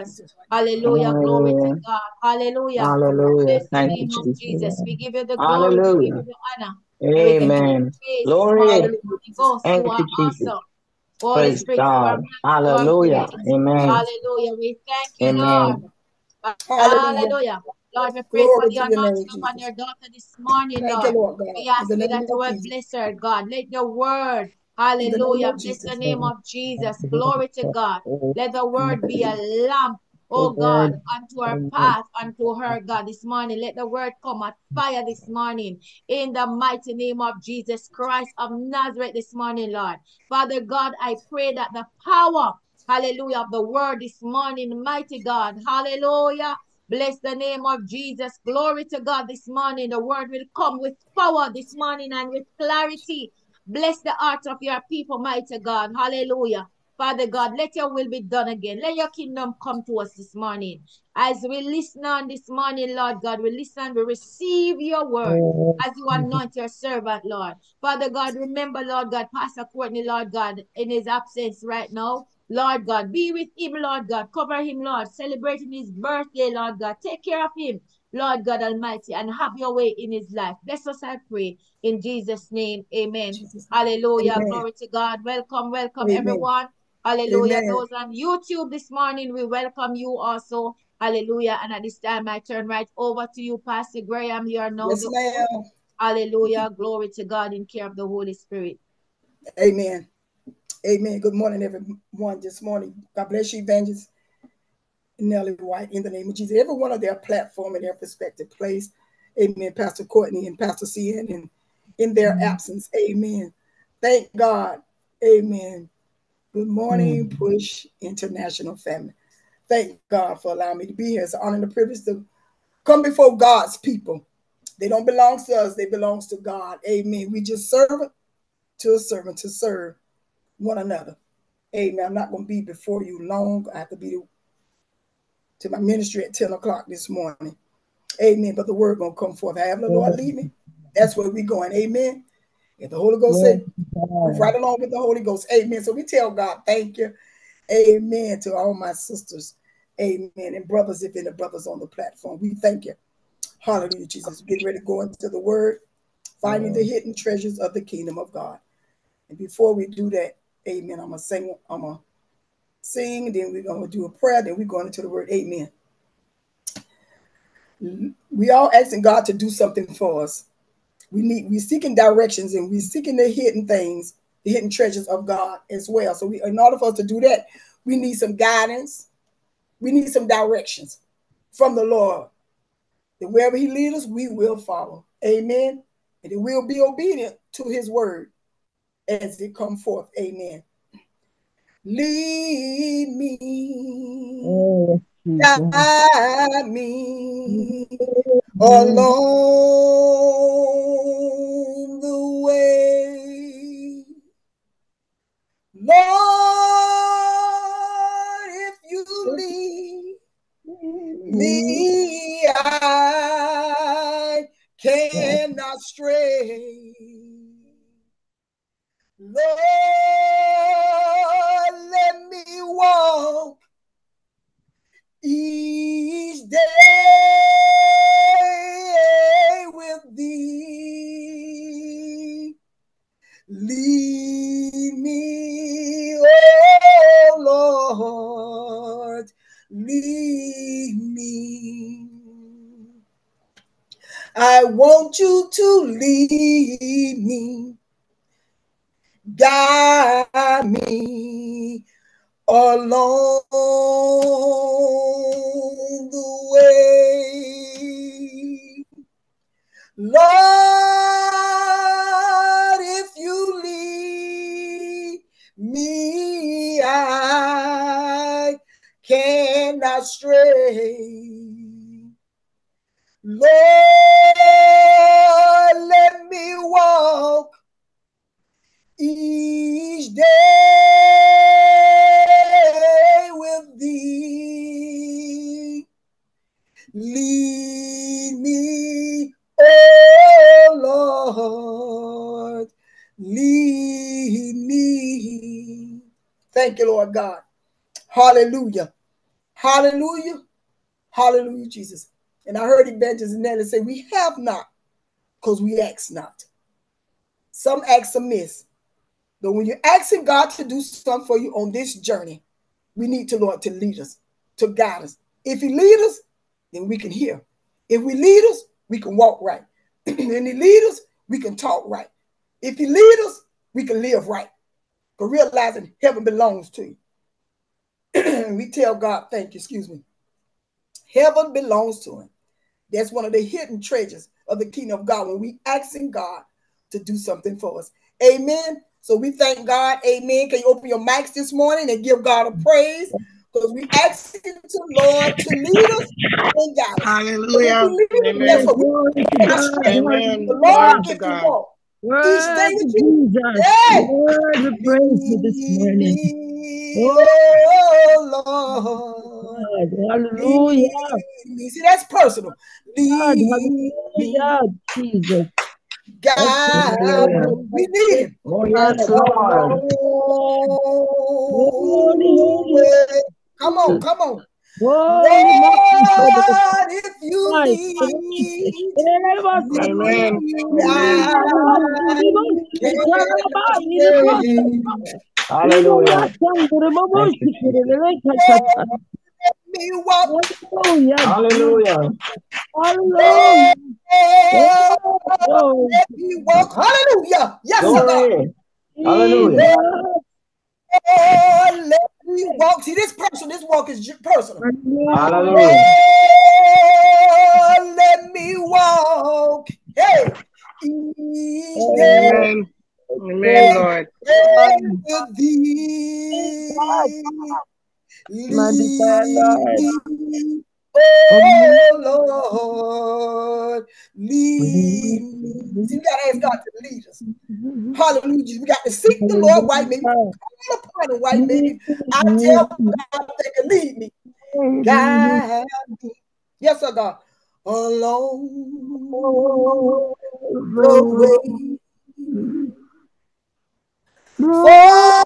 Jesus. Hallelujah. Glory to God. Hallelujah. Hallelujah. Bless the Thank name you, of Jesus. Jesus. We give you the glory. We give you the honor. And we give you Amen. the. Glory. Thank you Jesus. awesome. Holy Praise Spirit, God. mighty. You are Hallelujah. great. Amen. Hallelujah. We thank you, Lord. Amen. Hallelujah. Hallelujah. Lord, we pray for the to anointing upon your daughter this morning, Thank you, Lord. Lord We ask you that you of will bless her, God. Let your word, In the name hallelujah, bless the name of Jesus. Glory to God. Let the word be a lamp, oh God, unto her path, unto her, God, this morning. Let the word come at fire this morning in the mighty name of Jesus Christ of Nazareth this morning, Lord. Father God, I pray that the power, hallelujah, of the word this morning, mighty God, hallelujah. Bless the name of Jesus. Glory to God this morning. The word will come with power this morning and with clarity. Bless the heart of your people, mighty God. Hallelujah. Father God, let your will be done again. Let your kingdom come to us this morning. As we listen on this morning, Lord God, we listen, we receive your word oh. as you anoint your servant, Lord. Father God, remember, Lord God, Pastor Courtney, Lord God, in his absence right now. Lord God, be with him, Lord God. Cover him, Lord. Celebrating his birthday, Lord God. Take care of him, Lord God Almighty, and have your way in his life. Bless us, I pray. In Jesus' name, amen. Jesus. Hallelujah. Amen. Glory to God. Welcome, welcome, Amen. everyone. Hallelujah. Amen. Those on YouTube this morning, we welcome you also. Hallelujah. And at this time, I turn right over to you, Pastor Graham. You are now Yes, the. Hallelujah. Glory to God in care of the Holy Spirit. Amen. Amen. Good morning, everyone. This morning, God bless you, Evangelist Nellie White, in the name of Jesus. Every one of their platform and their perspective place. Amen. Pastor Courtney and Pastor CN, and in their mm-hmm. absence. Amen. Thank God. Amen. Good morning, mm-hmm. Push International family. Thank God for allowing me to be here. It's an honor and a privilege to come before God's people. They don't belong to us, they belong to God. Amen. We just serve to a servant to serve one another. Amen. I'm not going to be before you long. I have to be to my ministry at 10 o'clock this morning. Amen. But the word to come forth. I have the Lord lead me. That's where we're going. Amen. If the Holy Ghost said, right along with the Holy Ghost. Amen. So we tell God, thank you. Amen. To all my sisters. Amen. And brothers, if any brothers on the platform, we thank you. Hallelujah, Jesus. Get ready to go into the word, finding the hidden treasures of the kingdom of God. And before we do that, amen, I'm to sing, I'm to sing, then we're going to do a prayer, then we're going into the word, amen. We all asking God to do something for us. We need, we're seeking directions and we're seeking the hidden things, the hidden treasures of God as well. So we, in order for us to do that, we need some guidance. We need some directions from the Lord. That wherever he leads us, we will follow. Amen. And we will be obedient to his word as it come forth. Amen. Lead me, Oh, guide me. Mm-hmm. Along the way. Lord, if you lead me, I cannot stray. Lord, each day with thee. Lead me, oh Lord, lead me. I want you to lead me, guide me along the way. Lord, if you lead me, I cannot stray. Lord, let me walk each day oh Lord, lead me. Thank you, Lord God. Hallelujah. Hallelujah. Hallelujah, Jesus. And I heard Evangelist Nelly say, We have not because we ask not. Some acts amiss. But when you're asking God to do something for you on this journey, we need to, Lord, to lead us, to guide us. If He lead us, then we can hear. If we lead us, we can walk right. and He lead us, we can talk right. If He lead us, we can live right. But realizing heaven belongs to you. we tell God, thank you, excuse me. Heaven belongs to him. That's one of the hidden treasures of the kingdom of God when we asking God to do something for us. Amen. So we thank God. Amen. Can you open your mics this morning and give God a praise? Because we asking to Lord to lead us and guide us. Hallelujah. Amen. That's what we Amen. The Lord, if you walk each day with you, Jesus. hey, Lord, we praise you this morning. Oh, oh Lord. Hallelujah. See, that's personal. God, Lead hallelujah, Jesus. God, we need him. Oh, yes, Lord. Oh, come on, come on. Holy Lord, if you lead, Amen. Hallelujah. me walk. Hallelujah. Hallelujah. Hallelujah. Oh, let me walk. Hallelujah. Yes, Glory. Hallelujah. Let walk. See, this person, this walk is personal. Hallelujah. Oh, let me walk. Hey. Each day. Amen. Amen, Lord. With thee. Lead Oh Lord, lead me. See, we gotta ask God to lead us. Hallelujah. We got to seek the Lord white maybe call upon a white maybe. I tell God they can lead me. Guide me. Yes, sir, God. Along the way. For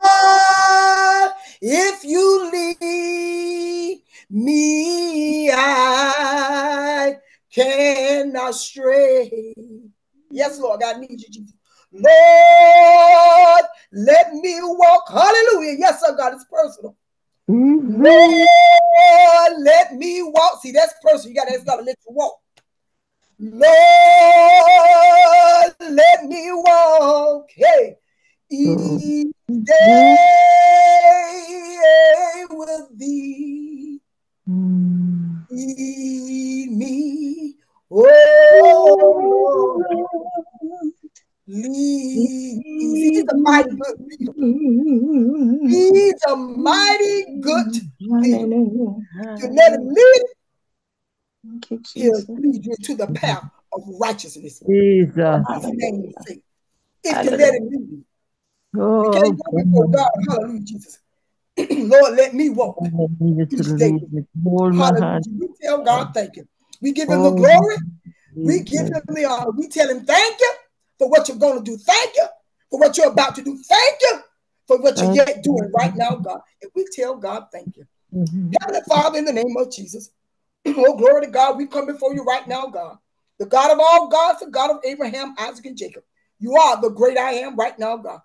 if you lead me, I cannot stray. Yes, Lord, I need you, Jesus. Lord, let me walk. Hallelujah. Yes, sir, God, it's personal. Mm-hmm. Lord, let me walk. See, that's personal. You got God to let you walk. Lord, let me walk. Hey, each day with thee. Lead me. Oh, lead me. He's a mighty good leader. He's a mighty good leader. You let him lead, he'll lead you to the path of righteousness. Jesus. His name sake. If you let him lead you. Oh, we can't go before God. Hallelujah, Jesus. Lord, let me walk each day. Hallelujah. We tell God thank you. We give him the glory. We give him the honor. We tell him thank you for what you're going to do. Thank you for what you're about to do. Thank you for what you're yet doing right now, God. And we tell God thank you. Mm-hmm. Heavenly Father, in the name of Jesus. oh, glory to God. We come before you right now, God. The God of all gods, the God of Abraham, Isaac, and Jacob. You are the great I am right now, God.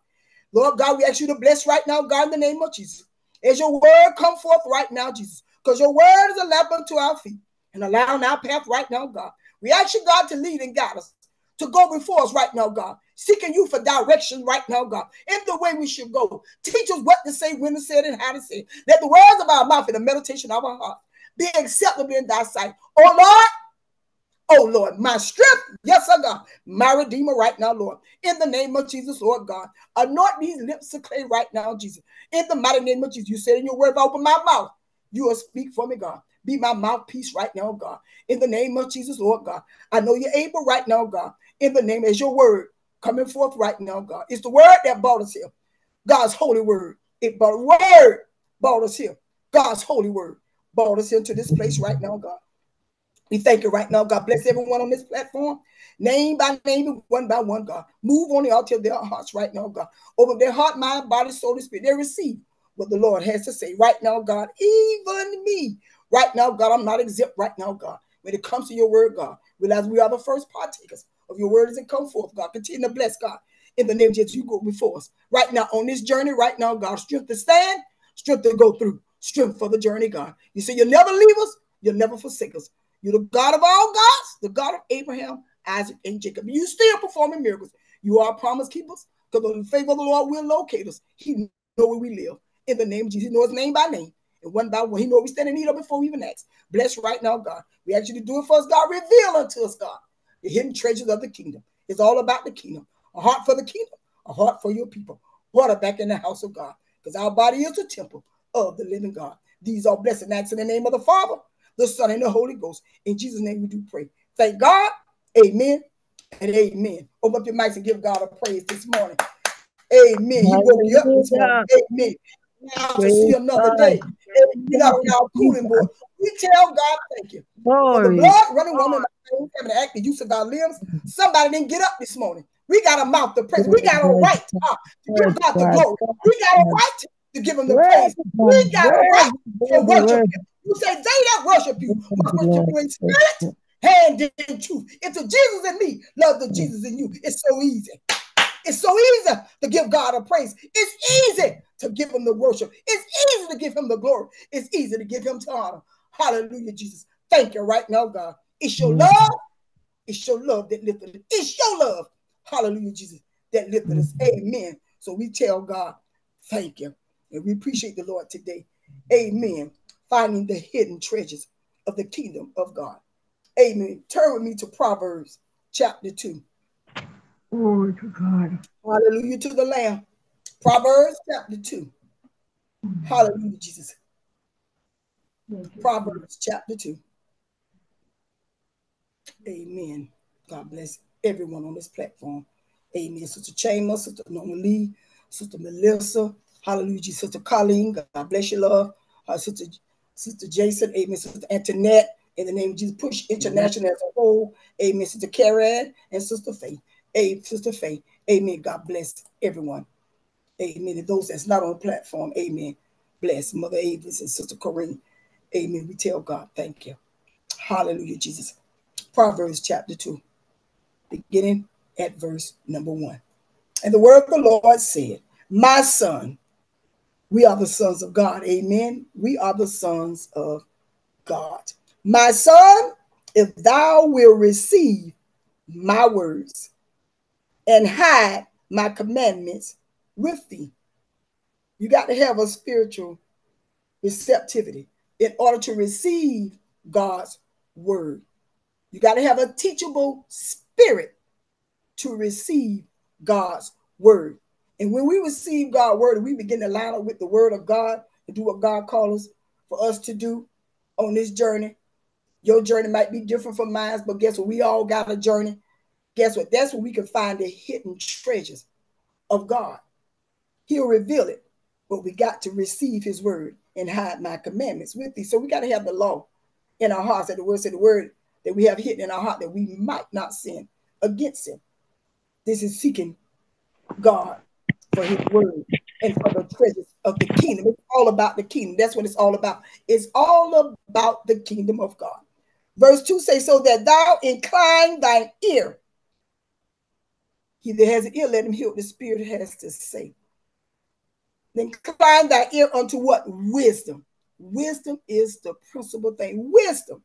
Lord God, we ask you to bless right now, God, in the name of Jesus. As your word come forth right now, Jesus, because your word is a lamp unto our feet and allowing our path right now, God. We ask you, God, to lead and guide us, to go before us right now, God, seeking you for direction right now, God, in the way we should go. Teach us what to say, when to say it, and how to say it. Let the words of our mouth and the meditation of our heart be acceptable in thy sight. Oh, Lord, Oh Lord, my strength, yes, I God, my redeemer right now, Lord. In the name of Jesus, Lord God, anoint these lips to clay right now, Jesus. In the mighty name of Jesus, you said in your word, if I open my mouth, you will speak for me, God. Be my mouthpiece right now, God. In the name of Jesus, Lord God. I know you're able right now, God. In the name, as your word coming forth right now, God. It's the word that brought us here. God's holy word. It brought word brought us here. God's holy word brought us into this place right now, God. We thank you right now. God bless everyone on this platform. Name by name, one by one, God. Move on the altar of their hearts right now, God. Over their heart, mind, body, soul, and spirit. They receive what the Lord has to say right now, God. Even me, Right now, God, I'm not exempt right now, God. When it comes to your word, God, realize we are the first partakers of your word as it come forth, God. Continue to bless, God. In the name of Jesus, you go before us. Right now, on this journey, right now, God, strength to stand, strength to go through, strength for the journey, God. You say you'll never leave us, you'll never forsake us. You're the God of all gods, the God of Abraham, Isaac, and Jacob. You still performing miracles. You are promise keepers because the favor of the Lord will locate us. He know where we live. In the name of Jesus, he knows name by name. And one by one, he know we stand in need of before we even ask. Bless right now, God. We ask you to do it for us, God. Reveal unto us, God, the hidden treasures of the kingdom. It's all about the kingdom. A heart for the kingdom, a heart for your people. Water back in the house of God. Because our body is the temple of the living God. These are blessed acts in the name of the Father, the Son, and the Holy Ghost. In Jesus' name we do pray. Thank God. Amen and amen. Open up your mics and give God a praise this morning. Amen. He woke you up this morning. Amen. Now to see another day. Get in our cooling board. We tell God thank you. For the blood running warm in my veins, having the use of our limbs. Somebody didn't get up this morning. We got a mouth to praise. We got a right uh, to give God the glory. We got a right to give him the praise. We got a right to worship him. You say, they that worship you must worship you in spirit and in truth. It's the Jesus in me, love the Jesus in you. It's so easy. It's so easy to give God a praise. It's easy to give him the worship. It's easy to give him the glory. It's easy to give him to honor. Hallelujah, Jesus. Thank you right now, God. It's your love. It's your love that lifted us. It's your love. Hallelujah, Jesus, that lifted us. Amen. So we tell God, thank you. And we appreciate the Lord today. Amen. Finding the hidden treasures of the kingdom of God. Amen. Turn with me to Proverbs chapter 2. Glory to God. Hallelujah to the Lamb. Proverbs chapter 2. Hallelujah, Jesus. Proverbs chapter 2. Amen. God bless everyone on this platform. Amen. Sister Chambers, Sister Norma Lee, Sister Melissa, Hallelujah, Sister Colleen, God bless you, love. Uh, Sister, Sister Jason, Amen. Sister Antoinette, in the name of Jesus. Push International as a whole. Amen. Sister Karen and Sister Faith. Amen. Sister Faith. Amen. God bless everyone. Amen. And those that's not on the platform, amen. Bless Mother Avis and Sister Corinne. Amen. We tell God, thank you. Hallelujah, Jesus. Proverbs chapter 2, beginning at verse number 1. And the word of the Lord said, My son, we are the sons of God. Amen. We are the sons of God. My son, if thou will receive my words and hide my commandments with thee. You got to have a spiritual receptivity in order to receive God's word. You got to have a teachable spirit to receive God's word. And when we receive God's word and we begin to line up with the word of God and do what God calls us for us to do on this journey, your journey might be different from mine, but guess what? We all got a journey. Guess what? That's where we can find the hidden treasures of God. He'll reveal it, but we got to receive his word and hide my commandments with thee. So we got to have the law in our hearts, that the word said the word that we have hidden in our heart that we might not sin against him. This is seeking God for his word and for the treasures of the kingdom. It's all about the kingdom. That's what it's all about. It's all about the kingdom of God. Verse 2 says, So that thou incline thine ear. He that has an ear, let him hear what the Spirit has to say. Then Incline thy ear unto what? Wisdom. Wisdom is the principal thing. Wisdom.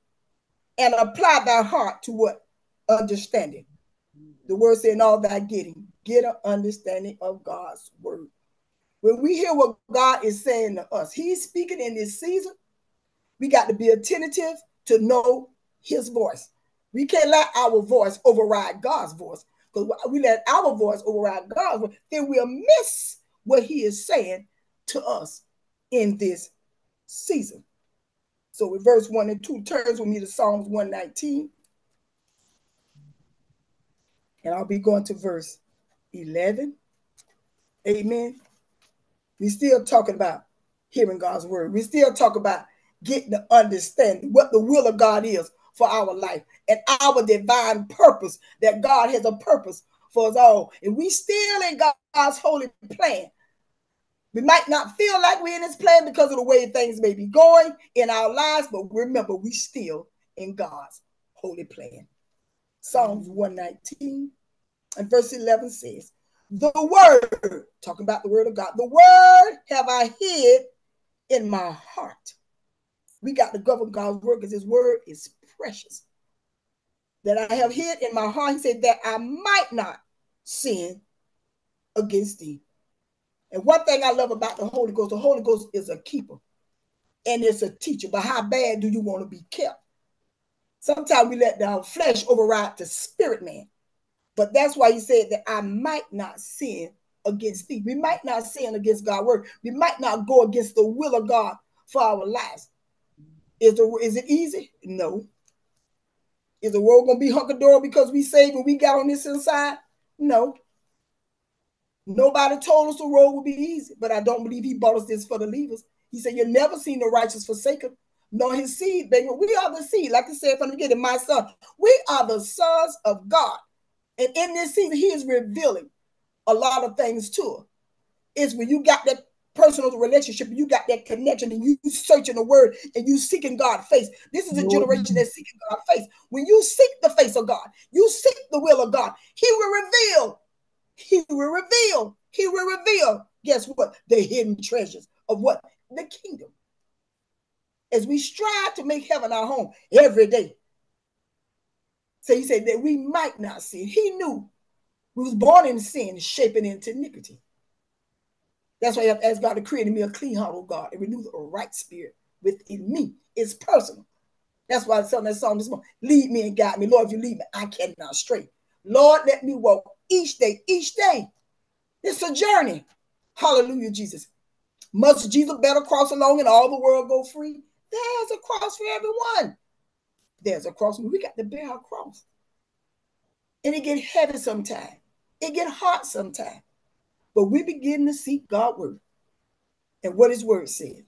And apply thy heart to what? Understanding. The word saying all thy getting. Get an understanding of God's word. When we hear what God is saying to us, He's speaking in this season. We got to be attentive to know His voice. We can't let our voice override God's voice. Because we let our voice override God's voice, then we'll miss what he is saying to us in this season. So with verse 1 and 2 turns with me to Psalms 119. And I'll be going to verse 11. Amen. We still talking about hearing God's word. We still talk about getting to understand what the will of God is for our life and our divine purpose that God has a purpose for us all. And we still in God's holy plan We might not feel like we're in his plan because of the way things may be going in our lives, but remember, we still in God's holy plan. Psalms 119 and verse 11 says, The word, talking about the word of God, the word have I hid in my heart. We got to govern God's word because his word is precious. That I have hid in my heart, he said, that I might not sin against thee. And one thing I love about the Holy Ghost, the Holy Ghost is a keeper and it's a teacher. But how bad do you want to be kept? Sometimes we let our flesh override the spirit man. But that's why he said that I might not sin against thee. We might not sin against God's word. We might not go against the will of God for our lives. Is, the, is it easy? No. Is the world going to be hunky-dory because we saved and we got on this inside? No. Nobody told us the road would be easy, but I don't believe he bought us this for the leavers. He said, You've never seen the righteous forsaken, nor his seed, baby. We are the seed, like I said from the beginning, my son. We are the sons of God. And in this season, he is revealing a lot of things to us. It's when you got that personal relationship, you got that connection, and you searching the word and you seeking God's face. This is a generation that's seeking God's face. When you seek the face of God, you seek the will of God, He will reveal he will reveal. He will reveal. Guess what? The hidden treasures of what? The kingdom. As we strive to make heaven our home every day. So he said that we might not sin. He knew we was born in sin, shaping into iniquity. That's why I have to ask God to create in me a clean heart, oh God, and renew the right spirit within me. It's personal. That's why I said that song this morning. Lead me and guide me. Lord, if you lead me, I cannot stray. Lord, let me walk each day, each day. It's a journey. Hallelujah, Jesus. Must Jesus better cross along and all the world go free? There's a cross for everyone. There's a cross. We got to bear our cross. And it get heavy sometimes. It get hard sometimes. But we begin to seek God's word and what his word said.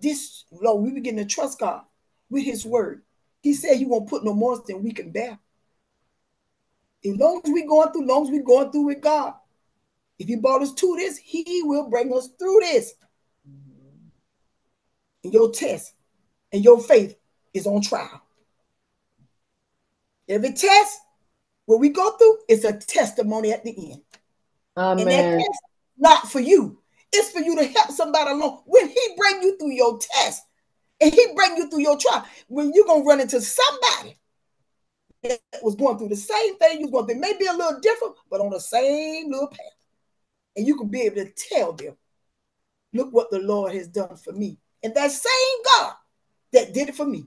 This, Lord, we begin to trust God with his word. He said he won't put no more than we can bear. As long as we're going through, as long as we're going through with God, if He brought us to this, He will bring us through this. Mm-hmm. And your test and your faith is on trial. Every test, what we go through, is a testimony at the end. Amen. And that test, not for you. It's for you to help somebody along. When he bring you through your test and he bring you through your trial, when you're going to run into somebody that was going through the same thing you was going through, maybe a little different, but on the same little path. And you can be able to tell them, look what the Lord has done for me. And that same God that did it for me,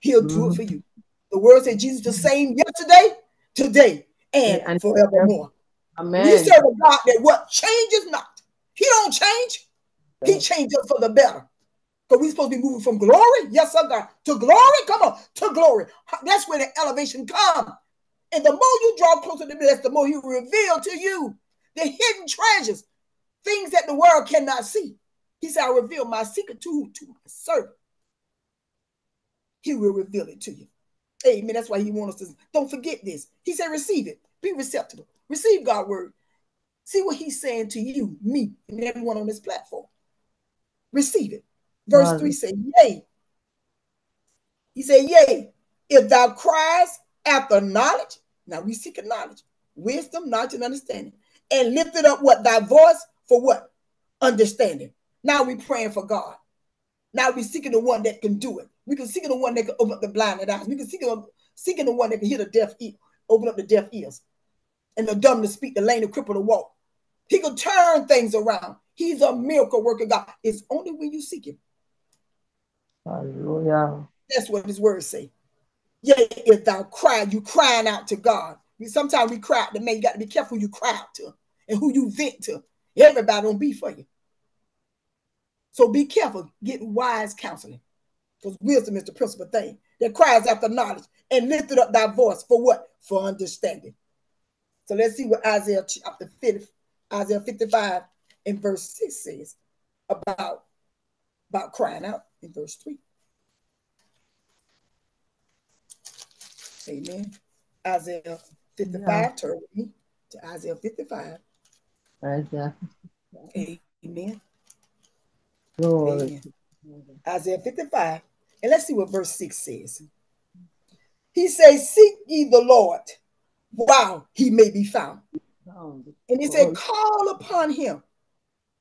he'll mm-hmm. do it for you. The word said Jesus the same yesterday, today, and, and forevermore. Amen. We serve a God that what changes not. He don't change. He changes for the better. Because we're supposed to be moving from glory, yes, sir, God, to glory. Come on, to glory. That's where the elevation comes. And the more you draw closer to me, that's the more He will reveal to you the hidden treasures, things that the world cannot see. He said, I reveal my secret to, to my servant. He will reveal it to you. Amen. That's why he wants us to don't forget this. He said, receive it. Be receptive. Receive God's word. See what he's saying to you, me, and everyone on this platform. Receive it. Verse 3 says, Yea. He said, Yea, if thou cries after knowledge, now we seek a knowledge, wisdom, knowledge, and understanding, and lifted up what thy voice for what? Understanding. Now we praying for God. Now we seeking the one that can do it. We can seek the one that can open up the blinded eyes. We can seek seeking the one that can hear the deaf ear, open up the deaf ears, and the dumb to speak, the lame to cripple to walk. He can turn things around. He's a miracle worker God. It's only when you seek him. Hallelujah. That's what his words say. Yeah, if thou cry, you crying out to God. Sometimes we cry out to man. You got to be careful who you cry out to and who you vent to. Everybody don't be for you. So be careful. Get wise counseling. Because wisdom is the principal thing that cries after knowledge and lifted up thy voice for what? For understanding. So let's see what Isaiah chapter 50, Isaiah 55 and verse 6 says about, about crying out in verse 3. Amen. Isaiah 55, yeah. turn with me to Isaiah 55. Isaiah. Amen. Amen. Isaiah 55. And let's see what verse 6 says. He says, Seek ye the Lord while he may be found. And he said, Call upon him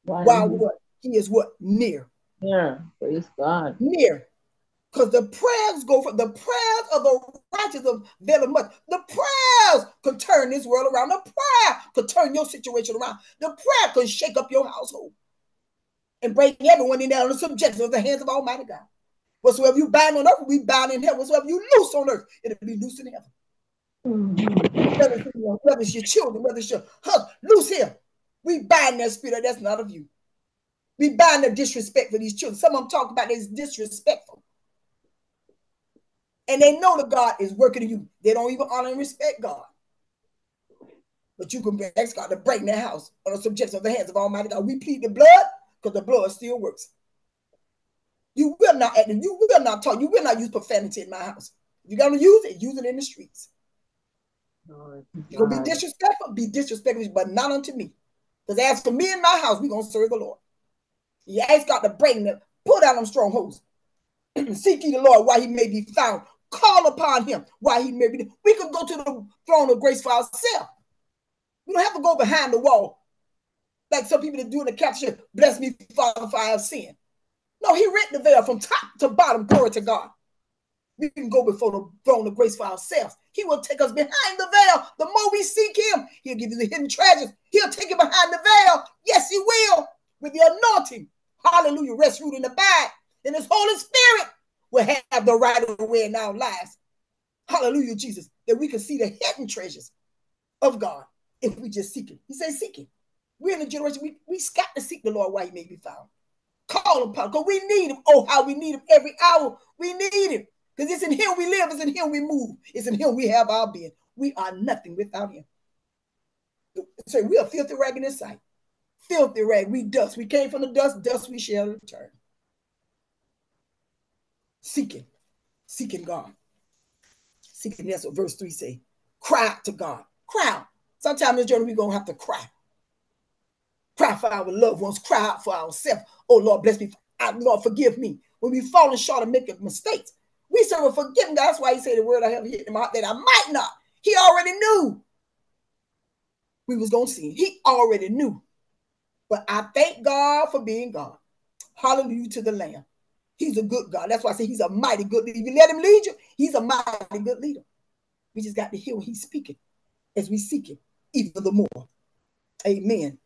while what? He is what? Near. Yeah, praise God. Near. Because the prayers go for the prayers of the righteous of very much. The prayers could turn this world around. The prayer could turn your situation around. The prayer could shake up your household and bring everyone in there under subjection of the hands of Almighty God. Whatsoever you bind on earth, we bind in heaven. Whatsoever you loose on earth, it'll be loose in heaven. Mm-hmm. Whether, it's, your children, whether it's your husband, loose here. We bind that spirit that's not of you. We bind the disrespect for these children. Some of them talk about this disrespectful. And they know that God is working in you. They don't even honor and respect God. But you can ask God to break their house on the subjection of the hands of Almighty God. We plead the blood because the blood still works. You will not you will not talk, you will not use profanity in my house. You're gonna use it, use it in the streets. Lord, you're gonna be disrespectful, be disrespectful, but not unto me. Because as for me and my house, we're gonna serve the Lord. You ask God to bring them, pull down them strongholds. Seek ye the Lord while he may be found. Call upon him while he may be. We can go to the throne of grace for ourselves. We don't have to go behind the wall like some people that do in the capture. Bless me, Father, for I have sinned. No, he rent the veil from top to bottom. Glory to God. We can go before the throne of grace for ourselves. He will take us behind the veil. The more we seek him, he'll give you the hidden treasures. He'll take you behind the veil. Yes, he will. With the anointing. Hallelujah. Rest, root, in the back. And his Holy Spirit will have the right of way in our lives. Hallelujah, Jesus. That we can see the hidden treasures of God if we just seek him. He says, seek him. We're in a generation, we, we got to seek the Lord while he may be found. Call upon because we need him. Oh, how we need him every hour. We need him. Because it's in him we live, it's in him we move, it's in him we have our being. We are nothing without him. So we are filthy rag in his sight. Filthy rag. We dust. We came from the dust, dust we shall return. Seeking, seeking God. Seeking, that's what verse 3 say. Cry to God. Cry. Sometimes in this journey we're going to have to cry. Cry for our loved ones. Cry out for ourselves. Oh, Lord, bless me. Ah, Lord, forgive me. When we falling short and make mistakes, we serve a forgiving God. That's why he said the word I have hit him out that I might not. He already knew we was going to see. He already knew. But I thank God for being God. Hallelujah to the Lamb. He's a good God. That's why I say he's a mighty good leader. If you let him lead you, he's a mighty good leader. We just got to hear what he's speaking as we seek him even the more. Amen.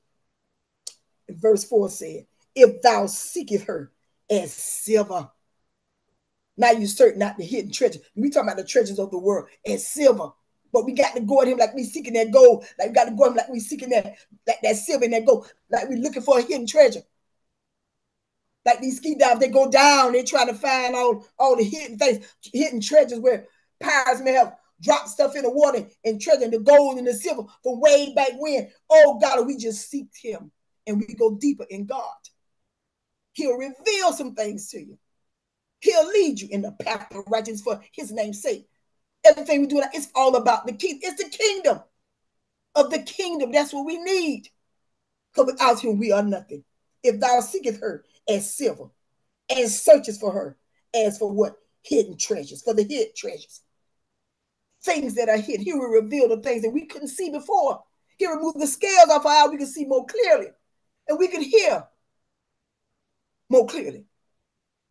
Verse 4 said, If thou seekest her as silver, now you search not the hidden treasure. We talking about the treasures of the world as silver. But we got to go at him like we seeking that gold. Like we got to go at him like we seeking that, like that silver and that gold. Like we looking for a hidden treasure. Like these ski divers, they go down, they try to find all, all the hidden things, hidden treasures where pirates may have dropped stuff in the water and treasure the gold and the silver from way back when. Oh God, we just seek him and we go deeper in God. He'll reveal some things to you. He'll lead you in the path of righteousness for his name's sake. Everything we do, it's all about the king. It's the kingdom of the kingdom. That's what we need. Because without him, we are nothing. If thou seekest her as silver and searches for her as for what? Hidden treasures, for the hidden treasures. Things that are hidden. He will reveal the things that we couldn't see before. He remove the scales off our eyes. We can see more clearly. And we can hear more clearly.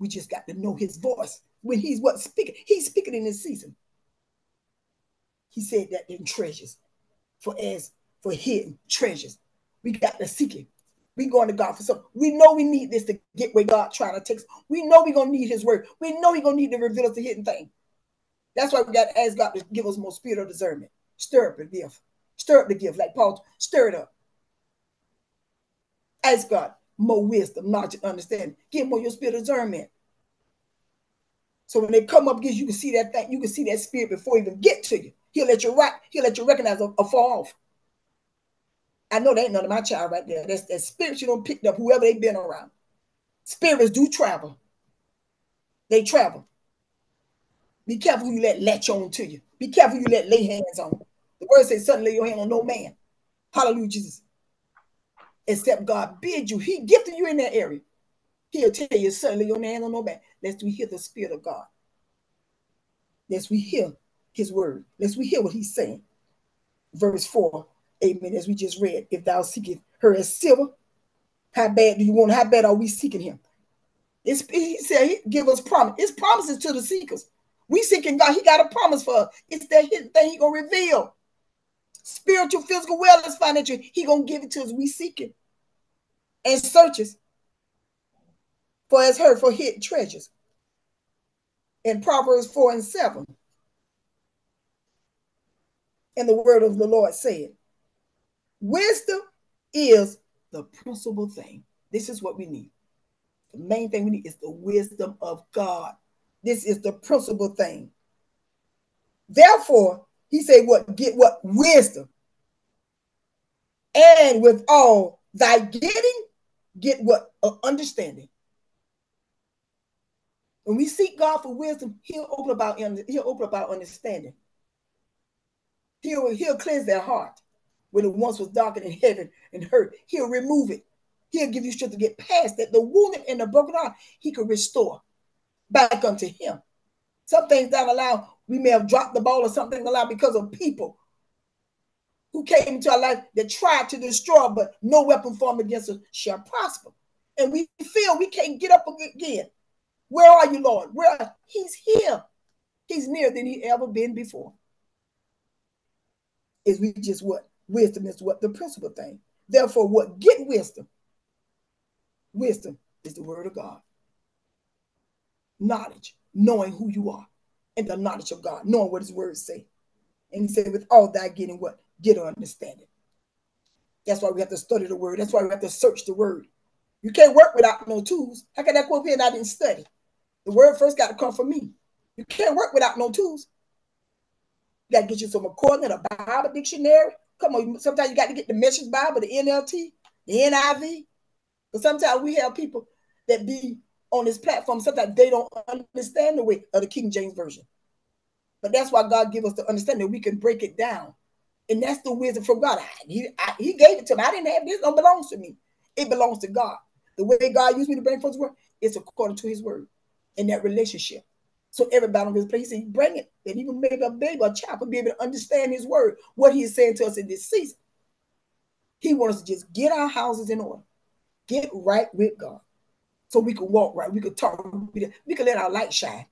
We just got to know his voice when he's what speaking. He's speaking in this season. He said that in treasures, for as for hidden treasures, we got to seek him. We going to God for something. We know we need this to get where God trying to take us. We know we're gonna need His word. We know we're gonna need to reveal us the hidden thing. That's why we got to ask God to give us more spirit of discernment. Stir up the gift. Stir up the gift, like Paul. Stir it up. Ask God more wisdom, knowledge, and understanding. Give more your spirit of discernment. So when they come up against you, you can see that thing, you can see that spirit before even get to you. He'll let you right, he'll let you recognize a, a fall off. I know that ain't none of my child right there. That's that spirit you don't pick up, whoever they've been around. Spirits do travel. They travel. Be careful who you let latch on to you. Be careful you let lay hands on. The word says, suddenly lay your hand on no man. Hallelujah, Jesus. Except God bid you. He gifted you in that area. He'll tell you, certainly your hand on no back, lest we hear the Spirit of God. Lest we hear his word. Lest we hear what he's saying. Verse 4, amen, as we just read. If thou seekest her as silver, how bad do you want? How bad are we seeking him? It's, he said, he give us promise. It's promises to the seekers. We seeking God. He got a promise for us. It's that hidden thing he gonna reveal. Spiritual, physical, wellness, financial. He gonna give it to us. We seek it and searches for as her for hidden treasures. In Proverbs 4 and 7. And the word of the Lord said, Wisdom is the principal thing. This is what we need. The main thing we need is the wisdom of God. This is the principal thing. Therefore, he said, What get what wisdom? And with all thy getting, get what? Uh, understanding. When we seek God for wisdom, He'll open our He'll open our understanding. He'll, he'll cleanse their heart when it once was darkened in heaven and hurt. He'll remove it. He'll give you strength to get past that. The wounded and the broken heart, he can restore back unto him. Some things the line, we may have dropped the ball or something line because of people who came into our life that tried to destroy, but no weapon formed against us shall prosper. And we feel we can't get up again. Where are you, Lord? Where he's here. He's nearer than he ever been before. Is we just what? Wisdom is what the principal thing. Therefore, what get wisdom? Wisdom is the word of God. Knowledge, knowing who you are, and the knowledge of God, knowing what his words say. And he said, with all that getting what? Get understanding. That's why we have to study the word. That's why we have to search the word. You can't work without no tools. How can that quote here and I didn't study? The word first got to come from me. You can't work without no tools. You got to get you some according a Bible dictionary. Come on, sometimes you got to get the Message Bible, the NLT, the NIV. But sometimes we have people that be on this platform, sometimes they don't understand the way of the King James Version. But that's why God gave us the understanding we can break it down. And that's the wisdom from God. He, I, he gave it to me. I didn't have this. It belongs to me. It belongs to God. The way God used me to bring forth his word, it's according to his word in that relationship. So everybody on this place, he bring it. And even maybe a baby, a child will be able to understand his word, what he is saying to us in this season. He wants us to just get our houses in order, get right with God. So we can walk right, we can talk, we can let our light shine.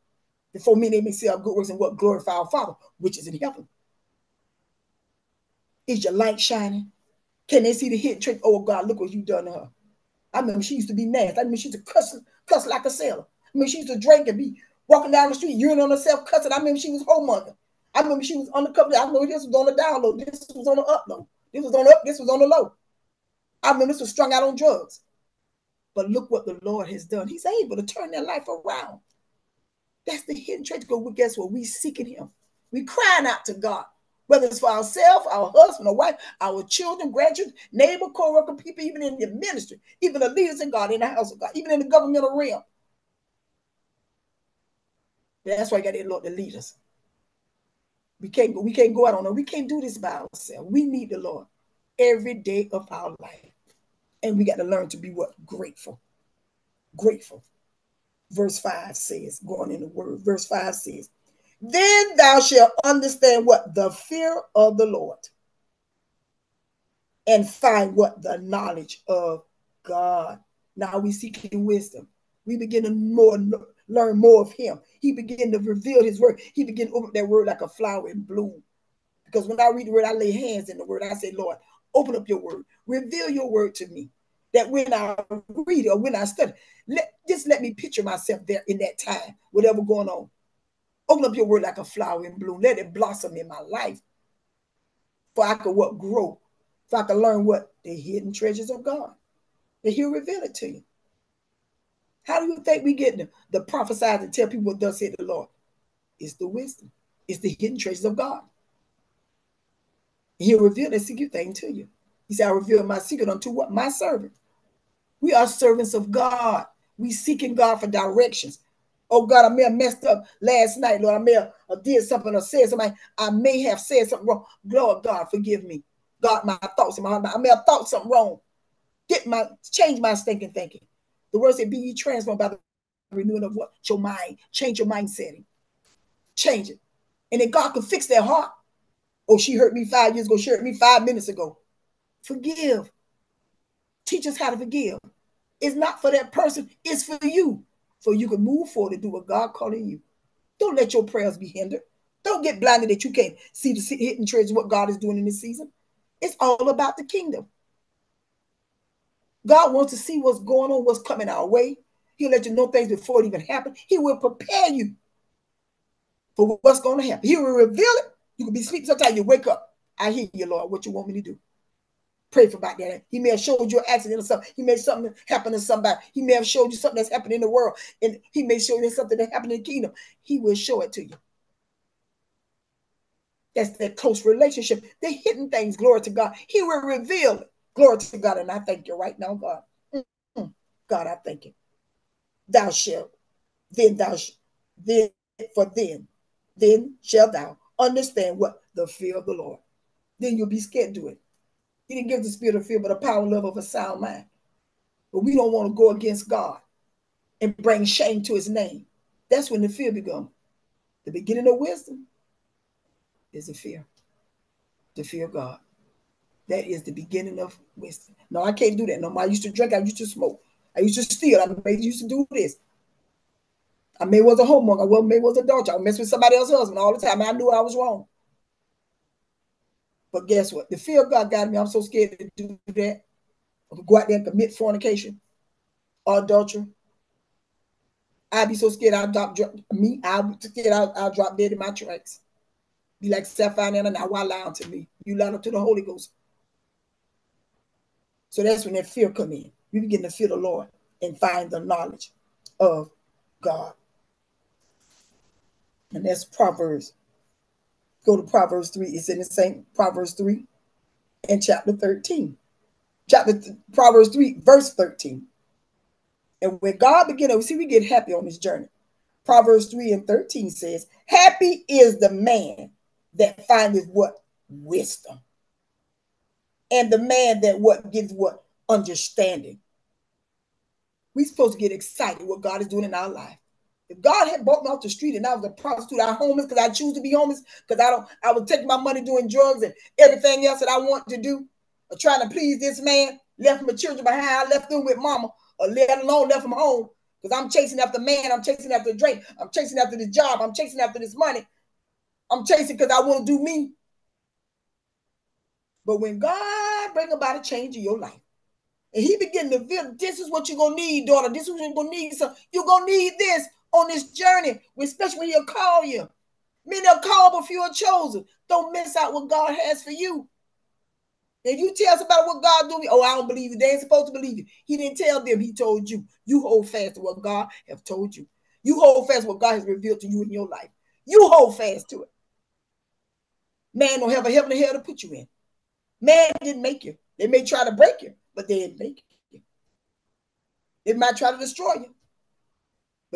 Before men they may see our good works and what glorify our Father, which is in heaven. Is your light shining? Can they see the hit trick? Oh God, look what you done to her. I remember she used to be nasty. I mean, she used to cuss, cuss like a sailor. I mean, she used to drink and be walking down the street, urine on herself, cussing. I remember she was homemonger. I remember she was undercover. I know this was on the download. This was on the upload. This was on the up. This was on the low. I remember this was strung out on drugs. But look what the Lord has done. He's able to turn their life around. That's the hidden treasure. Because guess what? We seeking Him. We crying out to God, whether it's for ourselves, our husband, or wife, our children, grandchildren, neighbor, co-worker, people, even in the ministry, even the leaders in God, in the house of God, even in the governmental realm. That's why I got that Lord to lead us. We can't we can't go out on it. We can't do this by ourselves. We need the Lord every day of our life. And we got to learn to be what? Grateful. Grateful. Verse 5 says, going in the word, verse 5 says, Then thou shalt understand what? The fear of the Lord. And find what? The knowledge of God. Now we seeking wisdom. We begin to more learn more of him. He began to reveal his word. He began to open that word like a flower in bloom. Because when I read the word, I lay hands in the word. I say, Lord, open up your word. Reveal your word to me. That when I read or when I study, let just let me picture myself there in that time, whatever going on. Open up your word like a flower in bloom. Let it blossom in my life. For I could what grow. For I could learn what the hidden treasures of God. That he'll reveal it to you. How do you think we get the, the prophesied and tell people what thus said the Lord? It's the wisdom. It's the hidden treasures of God. He'll reveal that secret thing to you. He said, I reveal my secret unto what? My servant. We are servants of God. We seeking God for directions. Oh God, I may have messed up last night, Lord. I may have did something or said something. I may have said something wrong. Lord God, forgive me. God, my thoughts in my heart. I may have thought something wrong. Get my change my stinking thinking. The word said, be ye transformed by the renewing of what? Your mind. Change your mindset. Change it. And then God can fix their heart. Oh, she hurt me five years ago. She hurt me five minutes ago. Forgive. Teach us how to forgive. It's not for that person, it's for you. So you can move forward and do what God calling you. Don't let your prayers be hindered. Don't get blinded that you can't see the hidden treasure what God is doing in this season. It's all about the kingdom. God wants to see what's going on, what's coming our way. He'll let you know things before it even happens. He will prepare you for what's going to happen. He will reveal it. You can be sleeping. Sometimes you wake up. I hear you, Lord, what you want me to do. Pray for about that. He may have showed you an accident or something. He may something happen to somebody. He may have showed you something that's happening in the world. And he may show you something that happened in the kingdom. He will show it to you. That's that close relationship. The hidden things, glory to God. He will reveal it. Glory to God. And I thank you right now, God. Mm-hmm. God, I thank you. Thou shalt, then thou sh- then for then, then shalt thou understand what the fear of the Lord. Then you'll be scared to it. He didn't give the spirit of fear, but a power love of a sound mind. But we don't want to go against God and bring shame to his name. That's when the fear becomes. The beginning of wisdom is the fear. The fear of God. That is the beginning of wisdom. No, I can't do that. No, I used to drink, I used to smoke, I used to steal, I may used to do this. I may was a homework, I may was a adulterer, I mess with somebody else's husband all the time. I knew I was wrong. But guess what? The fear of God got me. I'm so scared to do that. I could go out there and commit fornication or adultery. I'd be so scared I'd drop, me. I'd be scared I'll, I'll drop dead in my tracks. Be like Sapphira and now why lie to me? You lie to the Holy Ghost. So that's when that fear come in. You begin to fear the Lord and find the knowledge of God. And that's Proverbs. Go to Proverbs 3. It's in the same Proverbs 3 and chapter 13. Chapter th- Proverbs 3, verse 13. And when God began to oh, see, we get happy on this journey. Proverbs 3 and 13 says, Happy is the man that findeth what? Wisdom. And the man that what gives what? Understanding. We're supposed to get excited what God is doing in our life. If God had brought me off the street and I was a prostitute, I'm homeless because I choose to be homeless because I don't, I would take my money doing drugs and everything else that I want to do, or trying to please this man, left my children behind, I left them with mama, or let alone left them home because I'm chasing after man, I'm chasing after drink, I'm chasing after this job, I'm chasing after this money, I'm chasing because I want to do me. But when God bring about a change in your life, and he begin to feel this is what you're gonna need, daughter. This is what you're gonna need. So you're gonna need this on this journey, especially when he'll call you. Many are called, but few are chosen. Don't miss out what God has for you. If you tell somebody what God doing, oh, I don't believe you. They ain't supposed to believe you. He didn't tell them. He told you. You hold fast to what God have told you. You hold fast what God has revealed to you in your life. You hold fast to it. Man don't have a heaven and hell to put you in. Man didn't make you. They may try to break you, but they didn't make you. They might try to destroy you.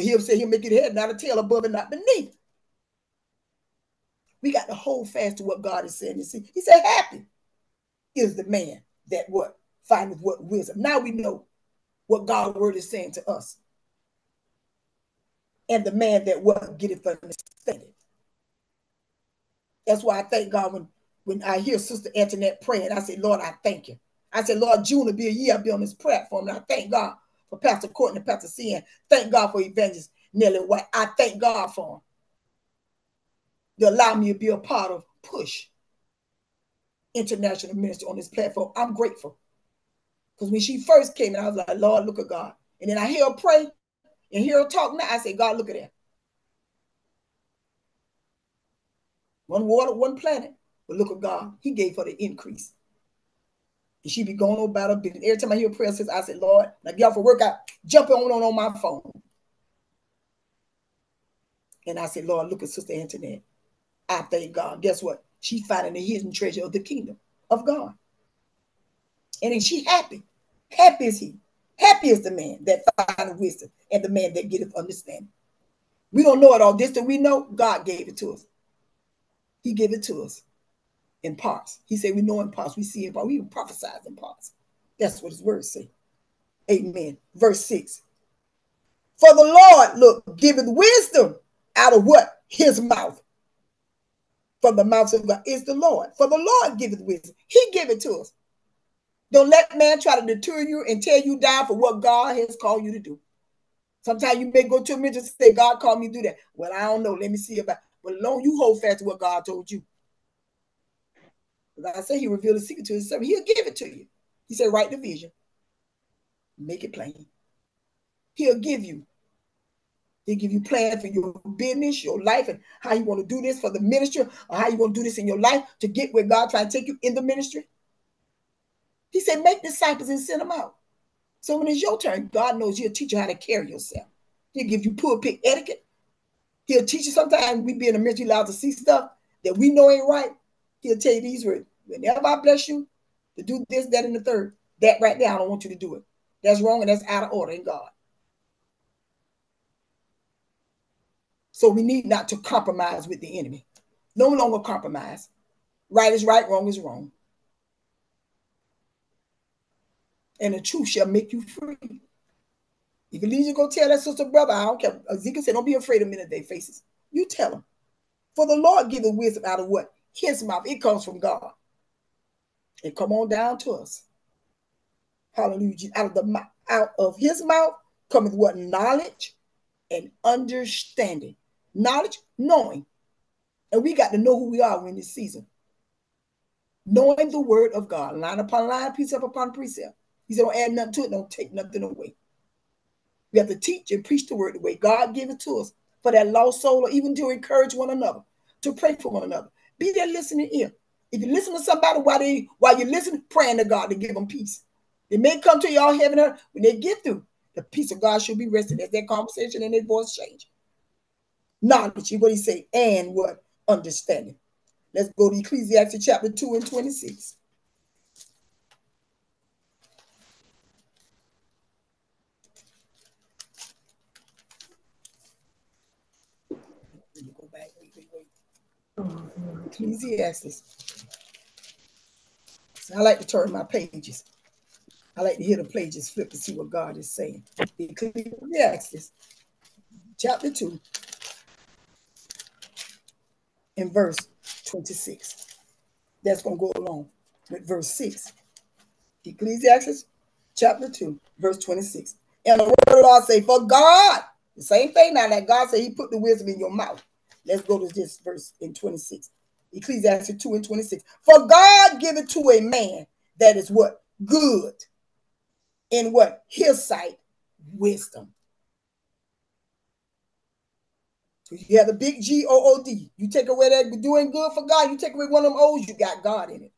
But he'll say he'll make it head, not a tail, above and not beneath. We got to hold fast to what God is saying. You see, he said, happy is the man that what findeth what wisdom. Now we know what God's word is saying to us. And the man that what getteth understanding. That's why I thank God when, when I hear Sister Antoinette praying, I say, Lord, I thank you. I said, Lord, June will be a year I'll be on this platform. And I thank God for Pastor Courtney Pastor CN. Thank God for Evangelist Nellie White. I thank God for them. They allow me to be a part of Push International Ministry on this platform. I'm grateful. Because when she first came in, I was like, Lord, look at God. And then I hear her pray and hear her talk now. I say, God, look at that. One water, one planet. But look at God. He gave her the increase. And she be going on about her business. Every time I hear a prayer, says, I said, Lord, now get off for work, I jump on, on on my phone. And I said, Lord, look at Sister Antoinette. I thank God. Guess what? She's finding the hidden treasure of the kingdom of God. And she happy. Happy is he. Happy is the man that findeth wisdom and the man that getteth understanding. We don't know it all. This that we know, God gave it to us. He gave it to us in parts. He said we know in parts, we see in parts, we even prophesize in parts. That's what his words say. Amen. Verse 6. For the Lord, look, giveth wisdom out of what? His mouth. From the mouth of God is the Lord. For the Lord giveth wisdom. He give it to us. Don't let man try to deter you and tear you down for what God has called you to do. Sometimes you may go to a minister and say, God called me to do that. Well, I don't know. Let me see about but long you hold fast to what God told you. I say, he revealed a secret to his servant. He'll give it to you. He said, write the vision. Make it plain. He'll give you. He'll give you plans for your business, your life, and how you want to do this for the ministry, or how you want to do this in your life to get where God trying to take you in the ministry. He said, make disciples and send them out. So when it's your turn, God knows he'll teach you how to carry yourself. He'll give you pulpit etiquette. He'll teach you sometimes we be in the ministry allowed to see stuff that we know ain't right. He'll tell you these words. Whenever I bless you to do this, that, and the third, that right there, I don't want you to do it. That's wrong and that's out of order in God. So we need not to compromise with the enemy. No longer compromise. Right is right, wrong is wrong. And the truth shall make you free. If you you go tell that sister, brother, I don't care. Ezekiel said, don't be afraid of men of their faces. You tell them. For the Lord giveth wisdom out of what? His mouth. It comes from God. And come on down to us. Hallelujah. Out of the out of his mouth cometh what knowledge and understanding. Knowledge, knowing. And we got to know who we are in this season. Knowing the word of God, line upon line, precept upon precept. He said, don't add nothing to it, don't take nothing away. We have to teach and preach the word the way God gave it to us for that lost soul, or even to encourage one another, to pray for one another. Be there listening ear. If you listen to somebody while they while you listen, praying to God to give them peace. They may come to y'all heaven when they get through. The peace of God should be resting as their conversation and their voice change. Knowledge, you what he say, and what understanding. Let's go to Ecclesiastes chapter 2 and 26. Go back, wait, wait, wait. Ecclesiastes. So I like to turn my pages. I like to hear the pages flip to see what God is saying. Ecclesiastes chapter 2 in verse 26. That's going to go along with verse 6. Ecclesiastes chapter 2, verse 26. And the word of God say, For God, the same thing now that God said he put the wisdom in your mouth. Let's go to this verse in 26. Ecclesiastes 2 and 26. For God give it to a man that is what? Good. In what? His sight, wisdom. You have the big G O O D. You take away that doing good for God, you take away one of them O's, you got God in it.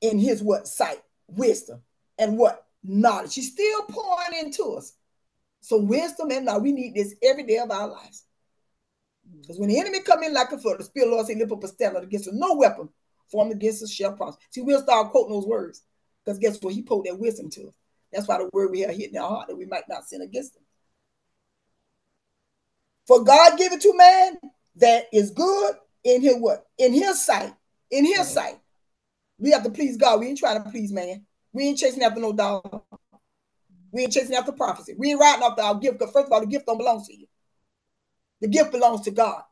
In his what? Sight, wisdom, and what? Knowledge. He's still pouring into us. So wisdom and knowledge, we need this every day of our lives. Because when the enemy come in like a flood, the Spirit of the Lord say, lift up a standard against us. No weapon formed against us shall prosper. See, we'll start quoting those words. Because guess what? He poured that wisdom to us. That's why the word we have hidden in our heart that we might not sin against him. For God give it to man that is good in his what? In his sight. In his sight. We have to please God. We ain't trying to please man. We ain't chasing after no dollar. We ain't chasing after prophecy. We ain't riding after our gift. Because first of all, the gift don't belong to you. The gift belongs to God.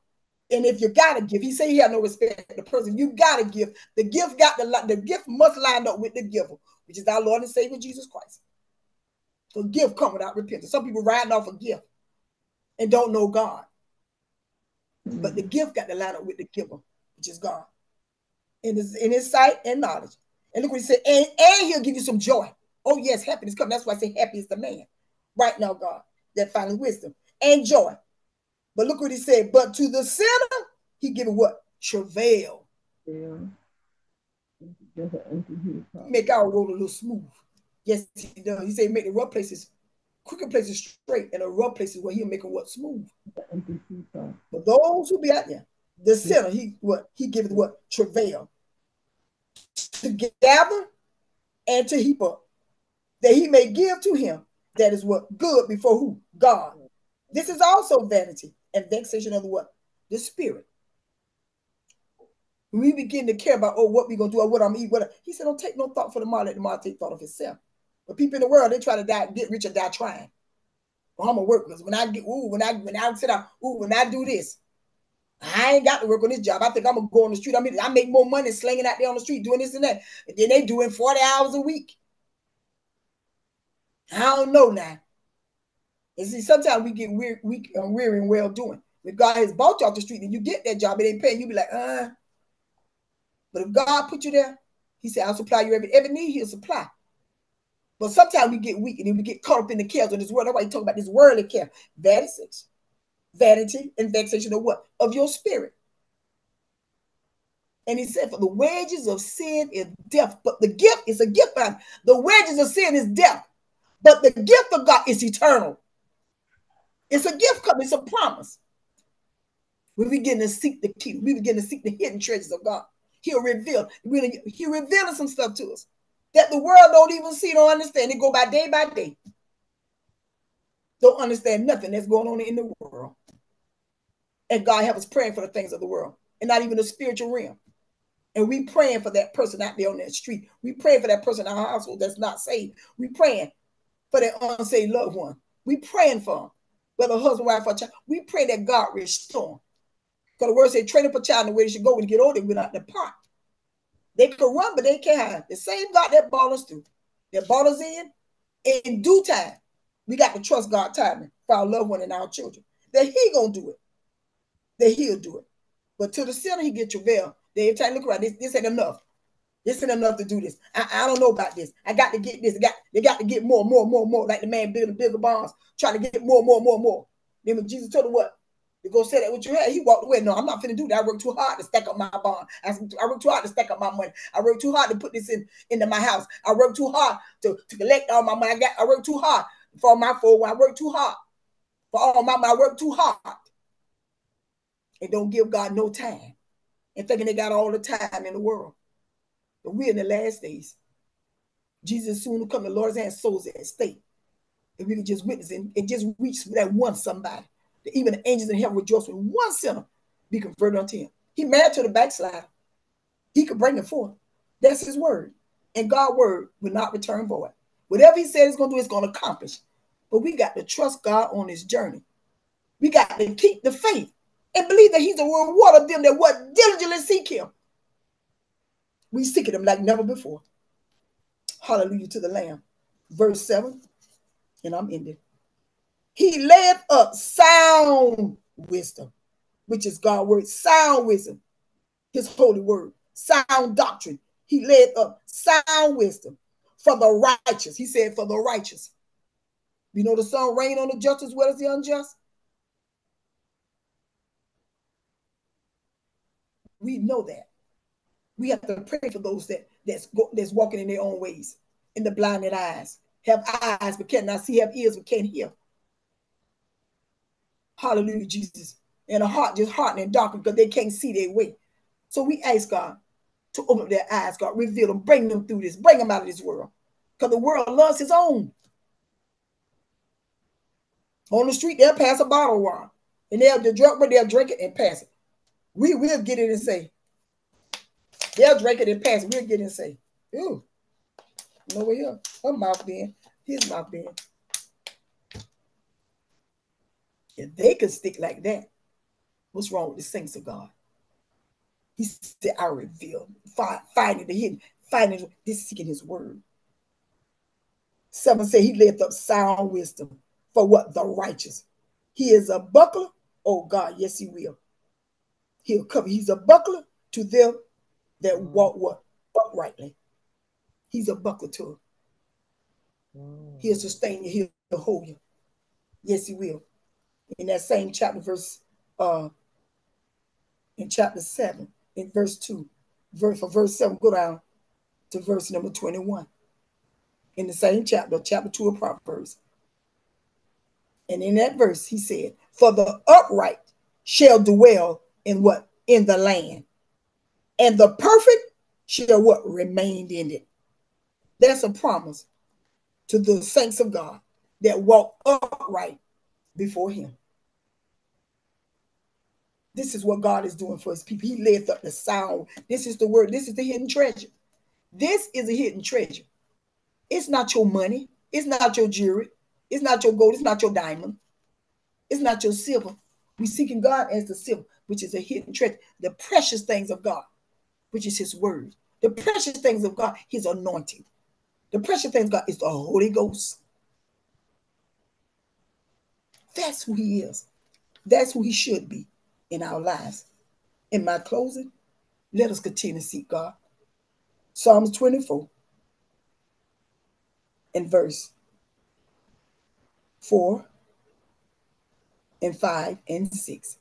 And if you got to give, he say he had no respect the person. You got to give. The gift got the the gift must line up with the giver, which is our Lord and Savior Jesus Christ. So gift come without repentance. Some people riding off a gift and don't know God. But the gift got to line up with the giver, which is God. In his in his sight and knowledge. And look what he said, and, and he'll give you some joy. Oh, yes, happiness come. That's why I say happy is the man. Right now, God, that finally wisdom and joy. But look what he said. But to the sinner, he give what? Travail. Yeah. Make our road a little smooth. Yes, he does. He said make the rough places, crooked places straight, and the rough places where he'll make them what smooth. But those who be out there, the sinner, he what he giveth what? Travail. To gather and to heap up. That he may give to him that is what good before who? God. This is also vanity and vexation of the what? The spirit. we begin to care about, oh, what we gonna do or what I'm eat, what he said, don't take no thought for the tomorrow, let tomorrow take thought of itself. But people in the world, they try to die, get rich or die trying. Oh, well, I'm gonna work when I get ooh, when I when I sit down, ooh, when I do this, I ain't got to work on this job. I think I'm gonna go on the street. I mean, I make more money slinging out there on the street doing this and that. And then they doing 40 hours a week. I don't know now. And see, sometimes we get weak, and weary and well doing. If God has bought you off the street and you get that job, it ain't paying, you be like, uh. But if God put you there, He said, I'll supply you every every need, He'll supply. But sometimes we get weak and then we get caught up in the cares of this world. That's why you talk about this worldly care. Vanity, vanity and vexation of what? Of your spirit. And he said, For the wages of sin is death, but the gift is a gift. The wages of sin is death, but the gift of God is eternal. It's a gift coming, it's a promise. We begin to seek the key, we begin to seek the hidden treasures of God. He'll reveal, he'll reveal some stuff to us that the world don't even see, don't understand. They go by day by day. Don't understand nothing that's going on in the world. And God have us praying for the things of the world and not even the spiritual realm. And we praying for that person out there on that street. We praying for that person in our household that's not saved. We praying for that unsaved loved one. We praying for them whether husband, wife, or child. We pray that God restore. Because the word said, train up a child in the way they should go when they get older, will not depart. They can run, but they can't hide. The same God that brought us through, that brought us in, in due time. We got to trust God timing for our loved one and our children. That He gonna do it. That He'll do it. But to the sinner, He get your travail. They every time look around, this, this ain't enough. This ain't enough to do this. I, I don't know about this. I got to get this. I got they got to get more, more, more, more. Like the man building bigger barns, trying to get more, more, more, more. Then when Jesus told him what? You go say that what you had, he walked away. No, I'm not finna do that. I worked too hard to stack up my bond. I, I worked too hard to stack up my money. I worked too hard to put this in into my house. I worked too hard to, to collect all my money. I got I worked too hard for my phone. I worked too hard for all my. I worked too hard. And don't give God no time. And thinking they got all the time in the world. But we're in the last days. Jesus soon will come. The Lord's hand souls at stake. If we can just witness and, and just reach that one somebody. That even the angels in heaven rejoice when one sinner be converted unto him. He married to the backslider. He could bring it forth. That's his word. And God's word will not return void. Whatever he said he's going to do, it's going to accomplish. But we got to trust God on his journey. We got to keep the faith and believe that he's a reward of them that what diligently seek him. We seek him like never before. Hallelujah to the Lamb. Verse 7, and I'm ending. He led up sound wisdom, which is God's word, sound wisdom, his holy word, sound doctrine. He led up sound wisdom for the righteous. He said, for the righteous. You know the sun rain on the just as well as the unjust? We know that. We have to pray for those that that's that's walking in their own ways, in the blinded eyes, have eyes but cannot see, have ears but can't hear. Hallelujah, Jesus. And a heart just hardened and darkened because they can't see their way. So we ask God to open up their eyes, God, reveal them, bring them through this, bring them out of this world. Because the world loves his own. On the street, they'll pass a bottle of wine. And they'll the drunk, but they'll drink it and pass it. We will get it and say, They'll drink it and pass. We'll get and say, Ooh, over here. Her mouth being, his mouth being. If they could stick like that, what's wrong with the saints of God? He said, I reveal, finding the hidden, finding this seeking his word. Seven say he left up sound wisdom for what? The righteous. He is a buckler. Oh God, yes, he will. He'll cover. He's a buckler to them that mm. walk what? Uprightly. He's a buckler to them. He'll sustain you, he'll hold you. Yes, he will in that same chapter, verse uh in chapter 7, in verse 2. Verse for verse 7, go down to verse number 21. In the same chapter, chapter 2 of Proverbs. And in that verse, he said, For the upright shall dwell in what? In the land. And the perfect shall what? remained in it. That's a promise to the saints of God that walk upright before him. This is what God is doing for his people. He lifts up the sound. This is the word. This is the hidden treasure. This is a hidden treasure. It's not your money. It's not your jewelry. It's not your gold. It's not your diamond. It's not your silver. We're seeking God as the silver, which is a hidden treasure. The precious things of God, which is his word. The precious things of God, his anointing. The precious things of God is the Holy Ghost. That's who he is. That's who he should be in our lives. In my closing, let us continue to seek God. Psalms 24 and verse 4 and 5 and 6.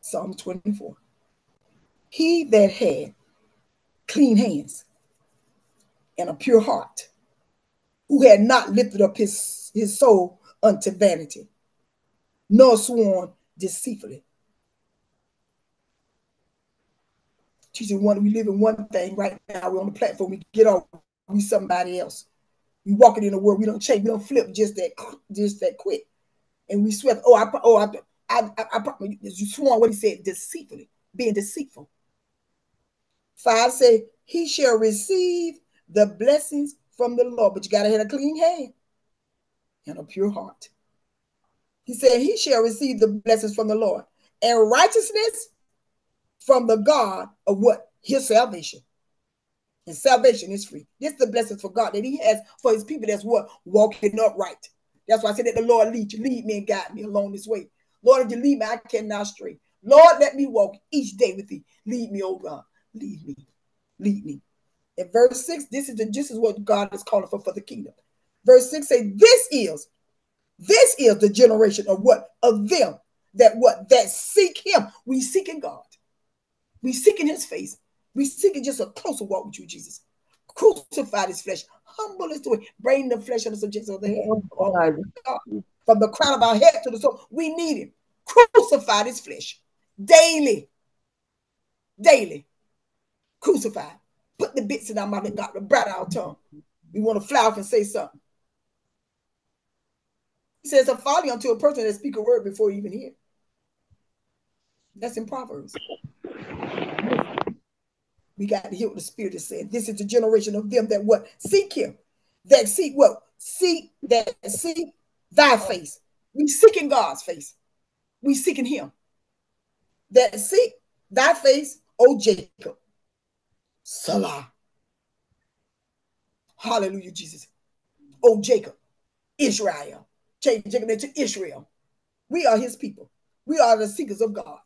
Psalm 24. He that had clean hands and a pure heart, who had not lifted up his, his soul unto vanity, nor sworn deceitfully. Teacher, one we live in one thing right now. We're on the platform. We get off. We somebody else. We walking in the world. We don't change. We don't flip just that just that quick. And we swear. Oh, I oh I I I, I you sworn what he said deceitfully, being deceitful. Five say he shall receive the blessings from the Lord, but you gotta have a clean hand and a pure heart. He said, He shall receive the blessings from the Lord and righteousness from the God of what? His salvation. And salvation is free. This is the blessings for God that He has for His people that's what? Walking upright. That's why I said that the Lord lead lead me and guide me along this way. Lord, if you lead me, I cannot stray. Lord, let me walk each day with thee. Lead me, oh God. Lead me. Lead me. In verse 6, this is the, this is what God is calling for for the kingdom. Verse 6 say, This is this is the generation of what? Of them that what? That seek him. We seeking God. We seeking his face. We seeking just a closer walk with you, Jesus. Crucify this flesh. Humble it. Bring the flesh the subjection of the head. Oh, From the crown of our head to the soul. We need him. Crucify this flesh. Daily. Daily. Crucify. Put the bits in our mouth and got the bread our tongue. We want to fly off and say something. He says a folly unto a person that speak a word before you even hear. That's in Proverbs. We got to hear what the Spirit is saying. This is the generation of them that what seek Him, that seek what seek that seek Thy face. We seeking God's face. We seeking Him. That seek Thy face, O Jacob. Selah. Hallelujah, Jesus. O Jacob, Israel Change Jacob into Israel. We are his people. We are the seekers of God.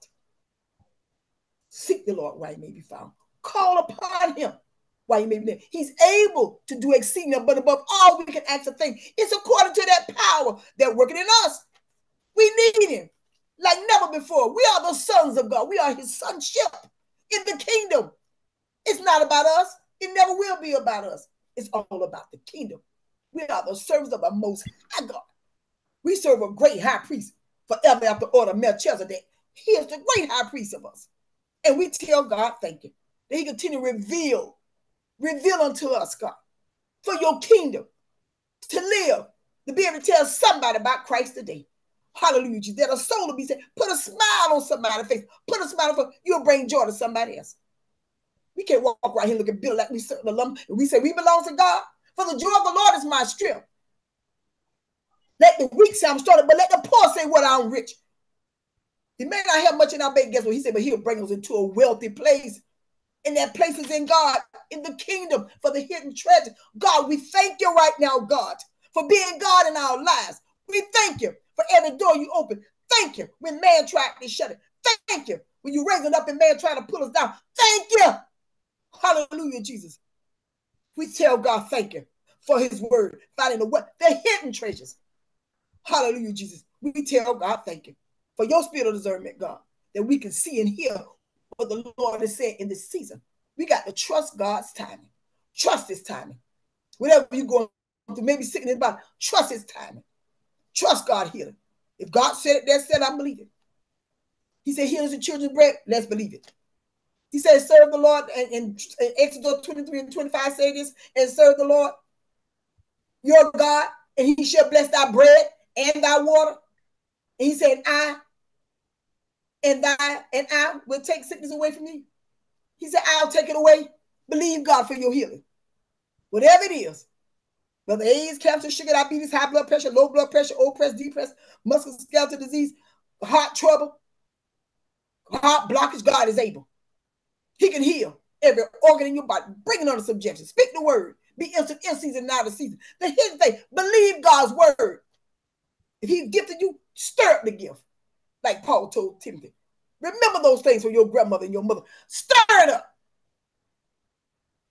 Seek the Lord while he may be found. Call upon him while he may be there. He's able to do exceeding but above all we can ask a thing. It's according to that power that working in us. We need him like never before. We are the sons of God. We are his sonship in the kingdom. It's not about us. It never will be about us. It's all about the kingdom. We are the servants of the most high God. We serve a great high priest forever after order Melchizedek. He is the great high priest of us. And we tell God, thank you. That he continue to reveal, reveal unto us, God, for your kingdom to live, to be able to tell somebody about Christ today. Hallelujah. That a soul will be saved. Put a smile on somebody's face. Put a smile on, you'll bring joy to somebody else. We can't walk right here looking bitter like we the lump. We say we belong to God. For the joy of the Lord is my strength. Let the weak say I'm strong, but let the poor say what I'm rich. He may not have much in our bank. Guess what he said? But he'll bring us into a wealthy place. And that place is in God, in the kingdom for the hidden treasure. God, we thank you right now, God, for being God in our lives. We thank you for every door you open. Thank you when man tried to shut it. Thank you when you raising up and man trying to pull us down. Thank you. Hallelujah, Jesus. We tell God thank you for his word, finding the what? The hidden treasures. Hallelujah, Jesus. We tell God, thank you for your spirit of discernment, God, that we can see and hear what the Lord has said in this season. We got to trust God's timing. Trust his timing. Whatever you're going through, maybe sitting in the body, trust his timing. Trust God healing. If God said it, that's said, I believe it. He said, heal the children's bread, let's believe it. He said, serve the Lord. And in, in Exodus 23 and 25 say this, and serve the Lord your God, and he shall bless thy bread and thy water. And he said, I and thy and I will take sickness away from you. He said, I'll take it away. Believe God for your healing. Whatever it is, whether AIDS, cancer, sugar, diabetes, high blood pressure, low blood pressure, oppressed, depressed, musculoskeletal disease, heart trouble, heart blockage, God is able. He can heal every organ in your body. Bring it under subjection. Speak the word. Be instant in season, not a season. The hidden thing, believe God's word. If He's gifted you, stir up the gift, like Paul told Timothy. Remember those things from your grandmother and your mother. Stir it up.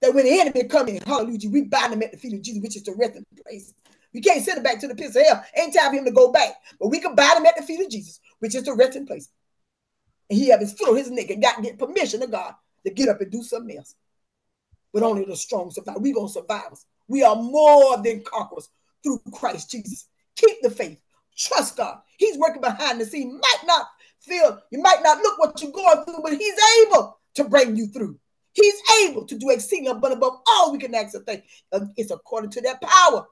That when the enemy come in, hallelujah, we bind him at the feet of Jesus, which is the resting place. We can't send him back to the pits of hell. Ain't time for him to go back. But we can bind him at the feet of Jesus, which is the resting place. And he have his foot on his neck and got to get permission of God to get up and do something else. But only the strong survive. we going to survive. We are more than conquerors through Christ Jesus. Keep the faith. Trust God. He's working behind the scene. Might not feel, you might not look what you're going through, but he's able to bring you through. He's able to do exceeding abundant above all we can ask or think. Uh, it's according to that power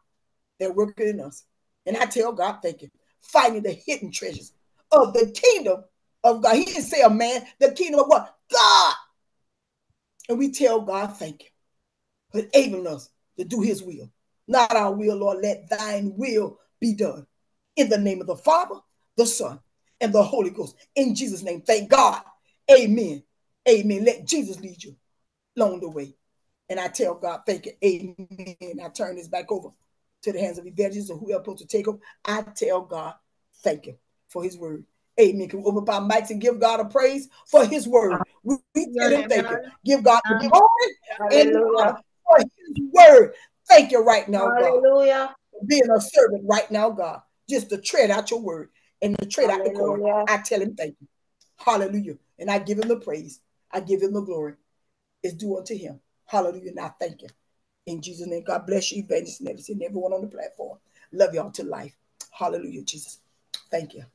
that working in us. And I tell God, thank you. Finding the hidden treasures of the kingdom of God. He didn't say a man, the kingdom of what? God. And we tell God, thank you for enabling us to do his will. Not our will, Lord. Let thine will be done. In the name of the Father, the Son, and the Holy Ghost. In Jesus' name, thank God. Amen. Amen. Let Jesus lead you along the way. And I tell God, thank you. Amen. I turn this back over to the hands of evangelists or whoever supposed to take them. I tell God, thank you for his word. Amen. Can we open up our mics and give God a praise for his word? We, we tell him thank you. Give God the glory and for his word. Thank you right now, Hallelujah. God. Being a servant right now, God. Just to tread out your word and to tread out the cord. I tell him thank you. Hallelujah. And I give him the praise. I give him the glory. It's due unto him. Hallelujah. And I thank you. In Jesus' name, God bless you, evangelist and everyone on the platform. Love y'all to life. Hallelujah, Jesus. Thank you.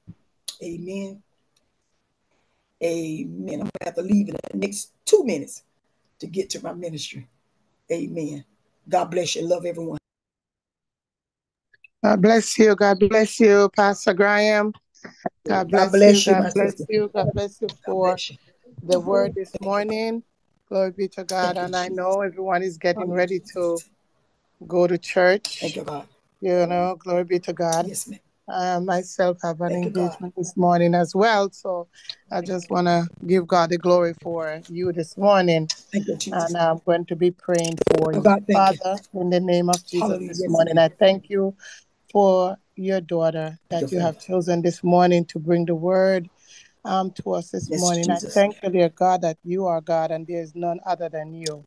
Amen. Amen. I'm going to have to leave in the next two minutes to get to my ministry. Amen. God bless you. Love everyone. God bless you. God bless you, Pastor Graham. God bless, God bless you. God bless you. God bless you for bless you. the word this morning. Glory be to God. and I know everyone is getting ready to go to church. Thank you, God. You know, glory be to God. Yes, ma'am. I myself have an Thank engagement this morning as well. So I just want to give God the glory for you this morning. Thank you, Jesus. And I'm going to be praying for you. God, Father, you. in the name of Jesus Hallelujah. this morning, I thank you for your daughter that you have chosen this morning to bring the word um, to us this yes, morning. Jesus. I thank you, dear God, that you are God and there is none other than you.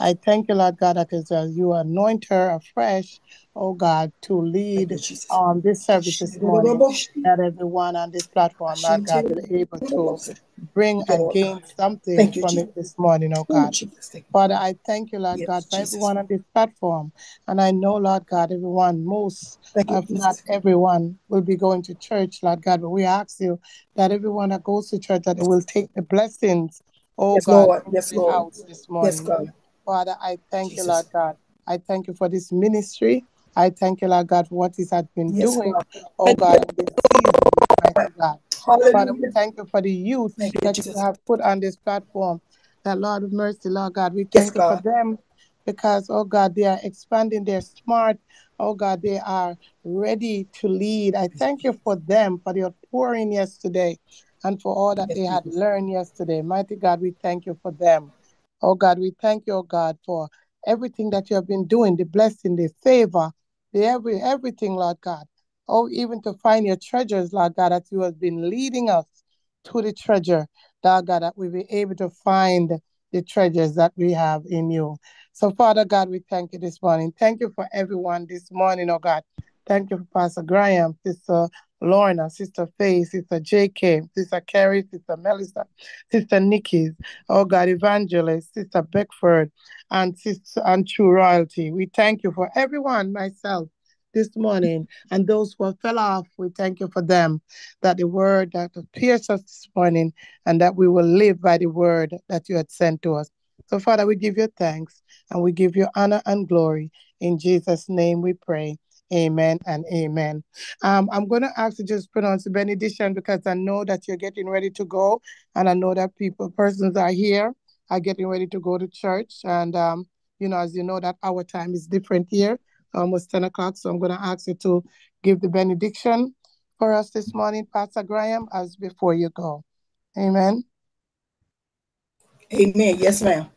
I thank you, Lord God, that as you anoint her afresh, oh God, to lead um, this service this morning, that everyone on this platform, Lord God, will be able to bring and gain something from it this morning, oh God. Father, I thank you, Lord God, for everyone on this platform. And I know, Lord God, everyone, most, if not everyone, will be going to church, Lord God. But we ask you that everyone that goes to church, that will take the blessings, oh yes, God, Lord. Yes, Lord. house this morning. Yes, God. Father, I thank Jesus. you, Lord God. I thank you for this ministry. I thank you, Lord God, for what He has been yes, doing, oh God. oh God, in this season, mighty God. Hallelujah. Father, we thank you for the youth thank that you, you have put on this platform. That Lord of mercy, Lord God, we thank yes, you God. for them because, oh God, they are expanding, they're smart, oh God, they are ready to lead. I thank you for them, for your pouring yesterday and for all that yes, they had Jesus. learned yesterday. Mighty God, we thank you for them. Oh God, we thank you, oh God, for everything that you have been doing, the blessing, the favor, the every everything, Lord God. Oh, even to find your treasures, Lord God, that you have been leading us to the treasure, Lord God, that we be able to find the treasures that we have in you. So, Father God, we thank you this morning. Thank you for everyone this morning, oh God. Thank you for Pastor Graham, Sister Lorna, Sister Faye, Sister J.K., Sister Carrie, Sister Melissa, Sister Nikki, oh God, Evangelist, Sister Beckford, and Sister and True Royalty. We thank you for everyone, myself, this morning, and those who fell off, we thank you for them, that the word that pierced us this morning, and that we will live by the word that you had sent to us. So, Father, we give you thanks and we give you honor and glory. In Jesus' name we pray. Amen and amen. Um, I'm going to ask you just pronounce the benediction because I know that you're getting ready to go, and I know that people, persons are here, are getting ready to go to church. And, um, you know, as you know, that our time is different here, almost 10 o'clock. So I'm going to ask you to give the benediction for us this morning, Pastor Graham, as before you go. Amen. Amen. Yes, ma'am.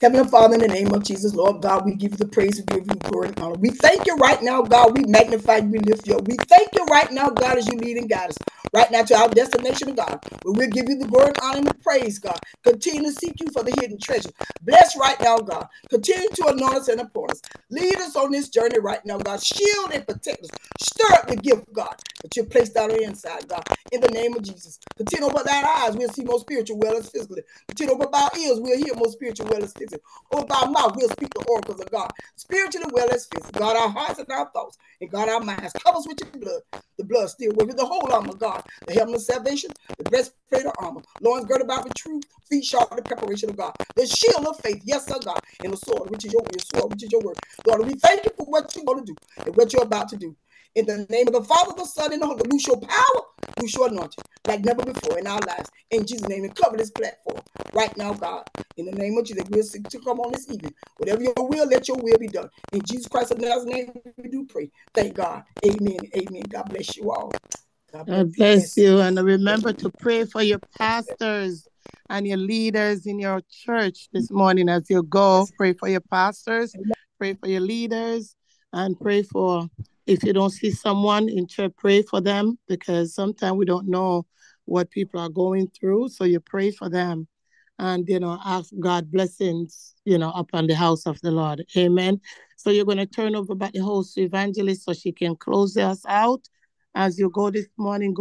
Heavenly Father, in the name of Jesus, Lord God, we give you the praise, we give you glory and honor. We thank you right now, God. We magnify you, we lift you up. We thank you right now, God, as you lead and guide us right now to our destination, God. But we'll give you the glory and honor and the praise, God. Continue to seek you for the hidden treasure. Bless right now, God. Continue to anoint us and upon us. Lead us on this journey right now, God. Shield and protect us. Stir up the gift, God, that you placed on the inside, God. In the name of Jesus. Continue to open our eyes, we'll see more spiritual well as physically. Continue to open our ears, we'll hear more spiritual well as physically. Open our oh, mouth, we'll speak the oracles of God. Spiritually well as physically. God, our hearts and our thoughts, and God, our minds. Cover us with your blood. The blood still with the whole armor, of God. The helmet of salvation, the breastplate of armor, loins girded about with truth, feet sharp with the preparation of God. The shield of faith, yes, sir, God, and the sword, which is your, your sword, which is your word. Lord, we thank you for what you're going to do and what you're about to do. In the name of the Father, the Son, and the Holy Ghost, your power, loose your anointing like never before in our lives. In Jesus' name, and cover this platform right now, God. In the name of Jesus, we'll seek to come on this evening. Whatever your will, let your will be done. In Jesus Christ's name, we do pray. Thank God. Amen. Amen. God bless you all. God bless, God bless you. And remember to pray for your pastors and your leaders in your church this morning as you go. Pray for your pastors, pray for your leaders, and pray for if you don't see someone in church, pray for them because sometimes we don't know what people are going through. So you pray for them and, you know, ask God blessings, you know, upon the house of the Lord. Amen. So you're going to turn over back the host to evangelist so she can close us out as you go this morning. Go